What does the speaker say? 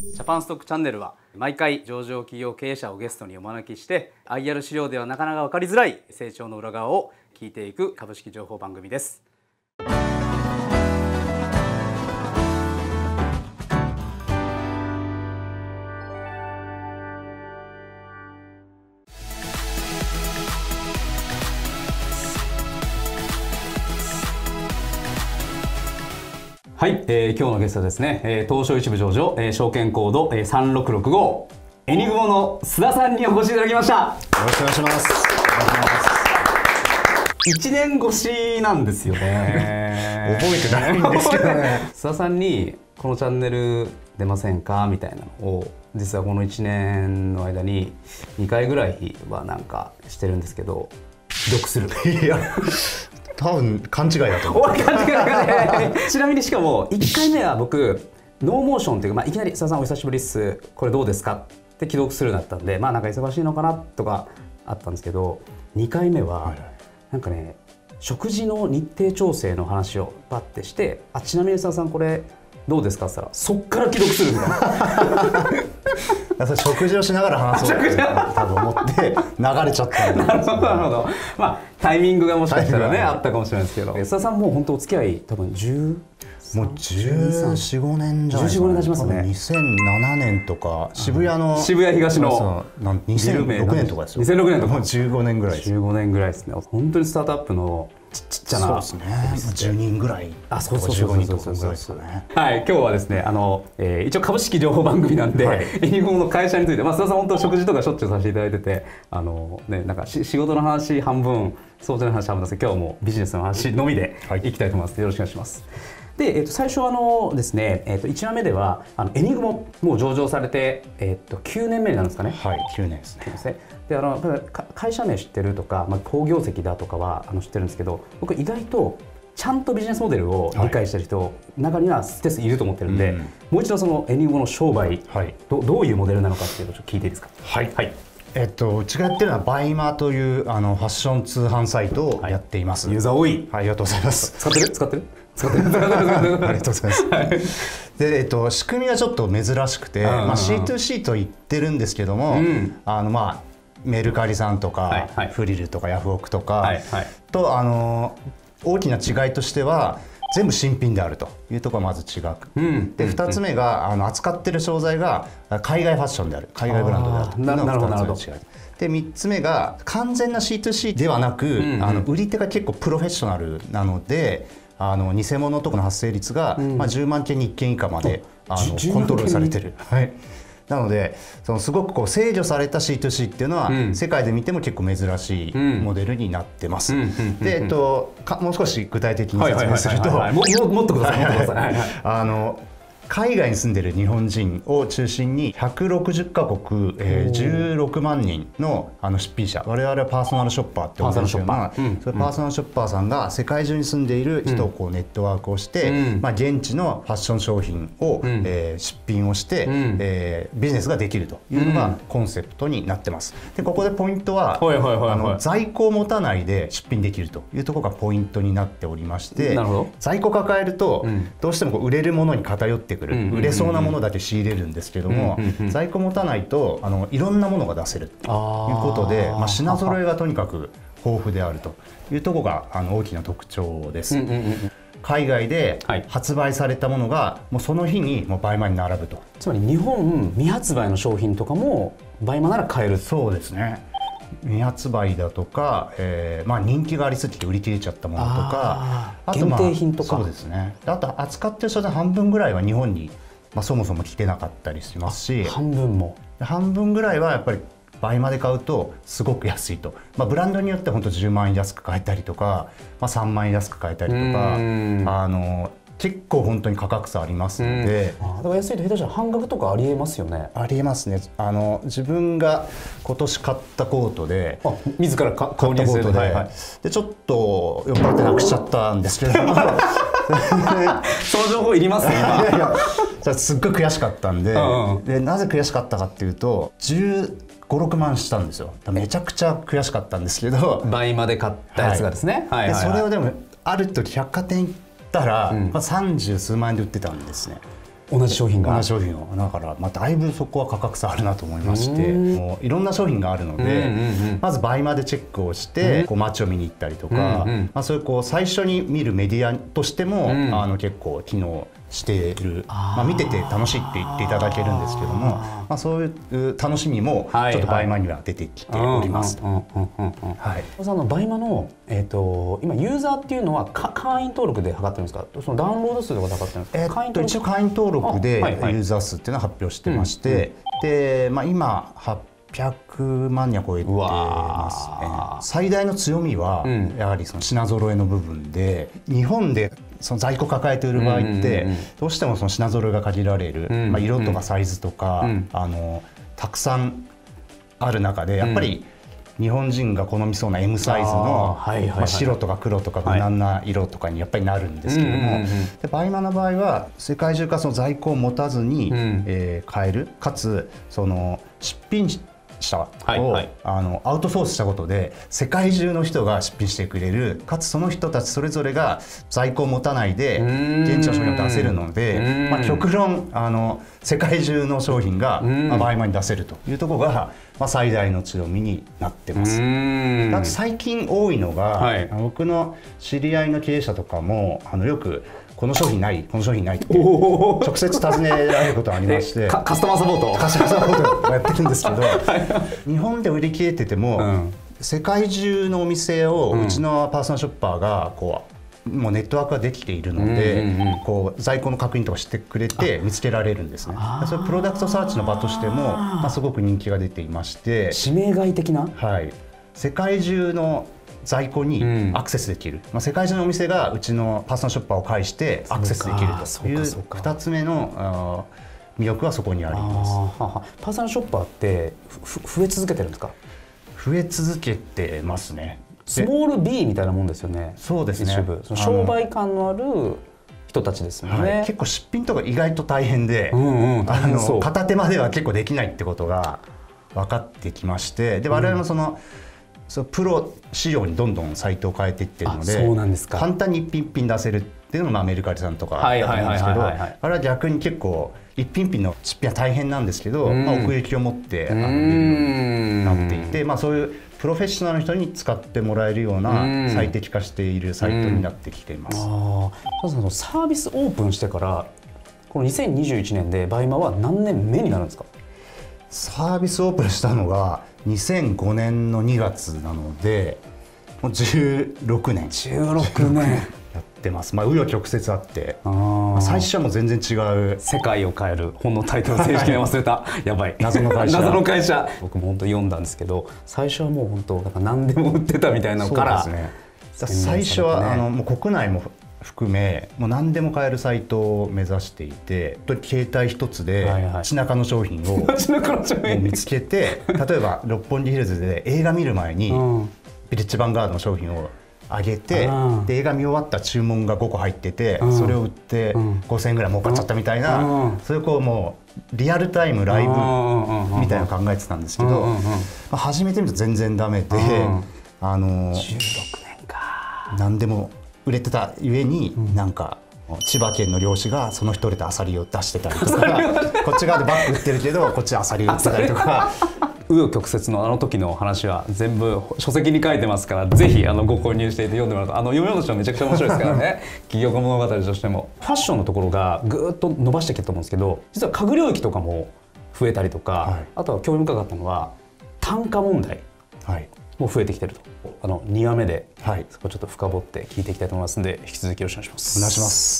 ジャパンストックチャンネルは毎回上場企業経営者をゲストにお招きして IR 資料ではなかなか分かりづらい成長の裏側を聞いていく株式情報番組です。はい、えー、今日のゲストはですね、えー、東証一部上場、えー、証券コード、えー、3665エニグモの須田さんにお越しいただきました。よろしくお願いします。一年越しなんですよね。覚えてないんですけどね。須田さんにこのチャンネル出ませんか？みたいなのを実はこの1年の間に2回ぐらいはなんかしてるんですけど既読する。いや、多分勘違いだと思う。勘違いちなみにしかも1回目は僕ノーモーションっていうか、まあ、いきなり「須田さんお久しぶりっすこれどうですか?」って既読するだったんでまあなんか忙しいのかな？とかあったんですけど2回目はなんかね食事の日程調整の話をパッてして「あちなみに須田さんこれどうですか?」って言ったらそっから既読するみたいな。それ食事をしながら話そうって多分思って流れちゃったんなるほどなるほど。まあタイミングがもしかしたらねあったかもしれないですけど。須田さんもう本当お付き合い多分10もう14、5年じゃないです14 15年経ちますね。多分2007年とか渋谷の渋谷東のそうなん2006年とかですよ。2006年とか。もう15年ぐらいです。15年ぐらいですね。本当にスタートアップのちちっちゃなね。10人ぐらい。あそうそうそうそう15人とかぐらいですかね。はい、今日はですね、あの、えー一応株式情報番組なんで、はいエニゴムの会社について、まあ、須田さん本当食事とかしょっちゅうさせていただいてて、あの、ね、なんかし仕事の話半分、そうじゃない話半分ですけど、今日はもうビジネスの話のみではいいきたいと思います。よろしくお願いします。で、えっと最初あのですね、えっと1話目ではあのエニグモもう上場されてえっと9年目になるんですかね。はい、9年ですね。であの会社名知ってるとか、まあ、好業績だとかはあの知ってるんですけど僕意外とちゃんとビジネスモデルを理解してる人、中にはステスいると思ってるんで、うんもう一度そのエニグモの商売、はい。どどういうモデルなのかっていうのをちょっと聞いていいですか？はい。はい。えっと、うちがやってるのはバイマーというあのファッション通販サイトをやっています。ユーザー多い。はい、ありがとうございます。使ってる？使ってる？使ってる。ありがとうございます。で、えっと、仕組みがちょっと珍しくて、まあ、C2C と言ってるんですけども、うんあのまあメルカリさんとか、はいはい。フリルとかヤフオクとか、はいはい。とあの大きな違いとしては全部新品であるというところがまず違く、うんで2つ目があの扱ってる商材が海外ファッションである。海外ブランドである。というのが2つ目の違い。で3つ目が完全な C2C ではなく、んうん。あの売り手が結構プロフェッショナルなのであの偽物とかの発生率が、まあ、10万件に1件以下まであのじゅ10コントロールされてる。はいなのでそのすごくこう制御された C2C っていうのは、うん。世界で見ても結構珍しいんモデルになってます。で、えっと、かもう少し具体的に説明するともっとくださいもっとください。あの海外に住んでる日本人を中心に160カ国、えー、16万人のあの出品者我々はパーソナルショッパーって呼んでるんですけどパーソナルショッパー。うんそれパーソナルショッパーさんが世界中に住んでいる人をこうネットワークをして、うん。まあ、現地のファッション商品を、ん。えー出品をして、ん。えービジネスができるというのうん。がコンセプトになってます。でここでポイントは在庫を持たないで出品できるというところがポイントになっておりまして在庫抱えると、うん。どうしてもこう売れるものに偏ってくる、うんうんうんうん。売れそうなものだけ仕入れるんですけども、うんうんうん在庫持たないとあのいろんなものが出せるということでまあ、品揃えがとにかく豊富であるというところがあの大きな特徴です。うんうんうん海外ではい。発売されたものがもうその日にもう倍前に並ぶと。つまり日本未発売の商品とかも倍間なら買える。そうですね未発売だとか、えーまあ、人気がありすぎて売り切れちゃったものとかとまあ限定品とか。そうですね。あと扱ってる商材半分ぐらいは日本に、まあ、そもそも来てなかったりしますし。半分も。半分ぐらいはやっぱり倍まで買うとすごく安いと、まあ、ブランドによって本当10万円安く買えたりとか、まあ、3万円安く買えたりとかうん。あの結構本当に価格差ありますので。あーだから安いと下手したら半額とかありえますよね。ありえますね。あの自分が今年買ったコートで。あ自ら買ったコートで,、はいはい。でちょっと酔っ払ってなくしちゃったんですけど。その情報いりますね いやいや。じゃあすっごい悔しかったんで,、うんうん。でなぜ悔しかったかっていうと1 5 6万したんですよ。めちゃくちゃ悔しかったんですけど、倍まで買ったやつがですね、はいではい。はいそれをでもある時百貨店行ったら、ん。まあ、30数万円で売ってたんですね。同じ商品が。同じ商品を。だから、まあ、だいぶそこは価格差あるなと思いましてもういろんな商品があるので、まず倍までチェックをして、こう街を見に行ったりとか、まあ、そういうこう最初に見るメディアとしても、ん。あの結構機能している。まあ、見てて楽しいって言っていただけるんですけどもまあ、そういう楽しみもはいちょっとバイマには出てきております。はい。さんあのバイマの、えー、と今ユーザーっていうのはか会員登録で測ってるんですか？そのダウンロード数とかで測ってるんですか、えっ会員と、一応会員登録でユーザー数っていうのは発表してまして、で、まあ、今800万人は超えてますね。最大の強みは、うん。やはりその品揃えの部分で日本でその在庫抱えている場合って、どうしてもその品揃えが限られる、うんまあ、色とかサイズとか、うん。あのたくさんある中でやっぱり、日本人が好みそうな M サイズの、まあ白とか黒とか無難な色とかにやっぱりなるんですけれども、でバイマの場合は世界中からその在庫を持たずに、うん。えー買える。かつその出品者を、はいはい。あのアウトソースしたことで世界中の人が出品してくれるかつその人たちそれぞれが在庫を持たないでうん。現地の商品を出せるのでうん。まあ、極論あの世界中の商品が、うん。まあ、に出せるというところが、まあ、最大の強みになってます。うん。あと最近多いのが、はい。僕の知り合いの経営者とかもあのよくこの商品ないこの商品ないって直接尋ねられることがありまして。えカカスタマーサポート？カスタマーサポートをやってるんですけど 日本で売り切れてても、うん。世界中のお店をうちのパーソナルショッパーがこうもうネットワークができているので、うんうんうんこう在庫の確認とかしてくれて見つけられるんですね。それプロダクトサーチの場としても、まあ、すごく人気が出ていまして。指名買い的な？はい、世界中の在庫にうん。アクセスできる、まあ、世界中のお店がうちのパーソナルショッパーを介してアクセスできるそといううかそうか。2つ目の魅力はそこにあります。パーソナルショッパーって増え続けてるんですか？増え続けてますね。でスモール B みたいなもんですよね。そうですね。商売感のある人たちですもんね、はい、結構出品とか意外と大変で、うんうん大あの片手までは結構できないってことが分かってきまして。で我々もその、そのプロ仕様にどんどんサイトを変えていってるのであそうなんですか。簡単に一品一品出せるっていうのもまあメルカリさんとかだはいと思うんですけどあれは逆に結構一品一品の出品は大変なんですけど、うん。まあ、奥行きを持ってあのう出るようにんなっていて、まあ、そういうプロフェッショナルの人に使ってもらえるよううん。な最適化しているサイトになってきています。ああそのサービスオープンしてからこの2021年でバイマは何年目になるんですか？サービスオープンしたのが2005年の2月なのでもう16年。16年。やってます。まあ紆余曲折あって。最初はもう全然違う。世界を変える本のタイトル正式に忘れた。やばい。謎の会社。謎の会社。僕も本当読んだんですけど最初はもう本当なんか何でも売ってたみたいなのから。そうですね。最初練されてね。はあのもう国内も含めもう何でも買えるサイトを目指していて携帯一つではいはい。街中の商品を 見つけて 例えば六本木ヒルズで映画見る前にうん。ビレッジヴァンガードの商品をあげてうんで映画見終わった注文が5個入っててうん。それを売ってうん。5000円ぐらい儲かっちゃったみたいうん。なそれをこうもうリアルタイムライブみたいなの考えてたんですけど始めてみると全然ダメでうん。あの16年か。何でも売れてたゆえになんか千葉県の漁師がその日取れたアサリを出してたりとか。こっち側でバッグ売ってるけどこっちアサリ売ってたりとか。紆余曲折のあの時の話は全部書籍に書いてますからぜひあのご購入していて読んでもらうと。あの読み物としてもめちゃくちゃ面白いですからね。起業家物語としても。ファッションのところがぐーっと伸ばしてきたと思うんですけど実は家具領域とかも増えたりとか、はい。あとは興味深かったのは単価問題。はいも増えてきてると。あの2話目ではい。そこちょっと深掘って聞いていきたいと思いますので引き続きよろしくお願いします。お願いします